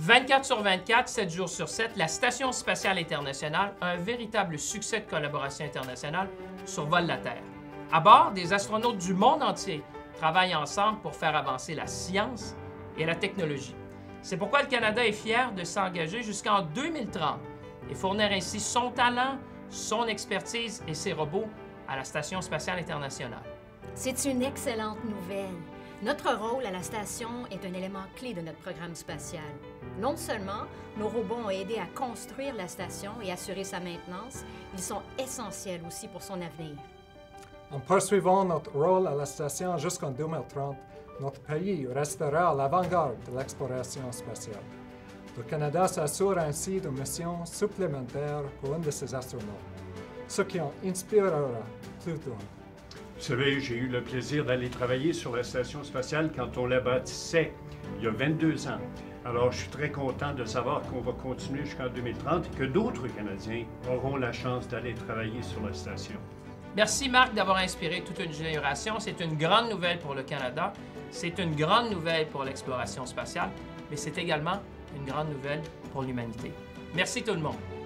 24 sur 24, 7 jours sur 7, la Station spatiale internationale un véritable succès de collaboration internationale survole la Terre. À bord, des astronautes du monde entier travaillent ensemble pour faire avancer la science et la technologie. C'est pourquoi le Canada est fier de s'engager jusqu'en 2030 et fournir ainsi son talent, son expertise et ses robots à la Station spatiale internationale. C'est une excellente nouvelle. Notre rôle à la station est un élément clé de notre programme spatial. Non seulement nos robots ont aidé à construire la station et assurer sa maintenance, ils sont essentiels aussi pour son avenir. En poursuivant notre rôle à la station jusqu'en 2030, notre pays restera à l'avant-garde de l'exploration spatiale. Le Canada s'assure ainsi de missions supplémentaires pour un de ses astronautes, ce qui en inspirera plus d'un. Vous savez, j'ai eu le plaisir d'aller travailler sur la station spatiale quand on la bâtissait il y a 22 ans. Alors, je suis très content de savoir qu'on va continuer jusqu'en 2030 et que d'autres Canadiens auront la chance d'aller travailler sur la station. Merci Marc d'avoir inspiré toute une génération. C'est une grande nouvelle pour le Canada. C'est une grande nouvelle pour l'exploration spatiale, mais c'est également une grande nouvelle pour l'humanité. Merci tout le monde.